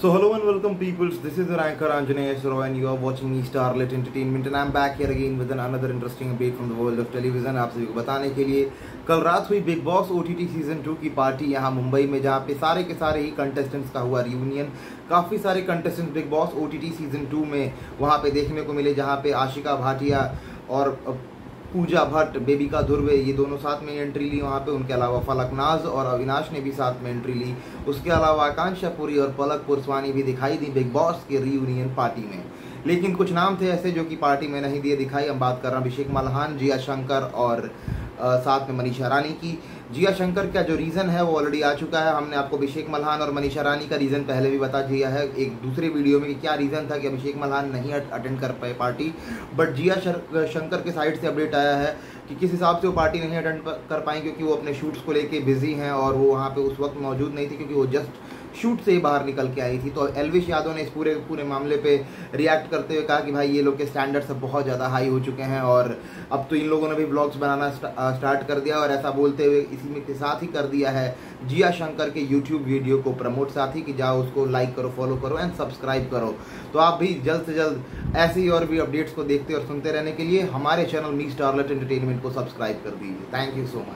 So hello and welcome peoples, this is your anchor Anjaneya Sro and you are watching me Starlet Entertainment and I'm back here again with an another interesting update from the world of television आप सभी को बताने के लिए कल रात हुई Bigg Boss O season two की पार्टी यहाँ मुंबई में जहाँ पे सारे के सारे ही कंटेस्टेंट्स का हुआ रियूनियन काफ़ी सारे contestants Bigg Boss O season two में वहाँ पे देखने को मिले जहाँ पे आशिका भाटिया और पूजा भट्ट बेबिका धुर्वे ये दोनों साथ में एंट्री ली वहाँ पे। उनके अलावा फलकनाज और अविनाश ने भी साथ में एंट्री ली। उसके अलावा आकांक्षा पुरी और पलक पुरस्वानी भी दिखाई दी बिग बॉस के रीयूनियन पार्टी में। लेकिन कुछ नाम थे ऐसे जो कि पार्टी में नहीं दिए दिखाई। हम बात कर रहे हैं अभिषेक मल्हान, जिया शंकर और साथ में मनीषा रानी की। जिया शंकर का जो रीज़न है, वो ऑलरेडी आ चुका है। हमने आपको अभिषेक मल्हान और मनीषा रानी का रीज़न पहले भी बता दिया है। एक दूसरे वीडियो में कि क्या रीज़न था कि अभिषेक मल्हान नहीं अटेंड कर पाए पार्टी बट जिया शंकर के साइड से अपडेट आया है कि किस हिसाब से वो पार्टी नहीं अटेंड कर पाएँ क्योंकि वो अपने शूट्स को लेके बिज़ी हैं और वो वहाँ पर उस वक्त मौजूद नहीं थी, क्योंकि वो जस्ट शूट से ही बाहर निकल के आई थी। तो एलविश यादव ने इस पूरे पूरे मामले पे रिएक्ट करते हुए कहा कि भाई ये लोग के स्टैंडर्ड्स अब बहुत ज़्यादा हाई हो चुके हैं और अब तो इन लोगों ने भी ब्लॉग्स बनाना स्टार्ट कर दिया और ऐसा बोलते हुए इसी में के साथ ही कर दिया है जिया शंकर के यूट्यूब वीडियो को प्रमोट साथ ही कि जाओ उसको लाइक करो फॉलो करो एंड सब्सक्राइब करो। तो आप भी जल्द से जल्द ऐसे ही और भी अपडेट्स को देखते और सुनते रहने के लिए हमारे चैनल मी स्टारलेट एंटरटेनमेंट को सब्सक्राइब कर दीजिए। Thank you so much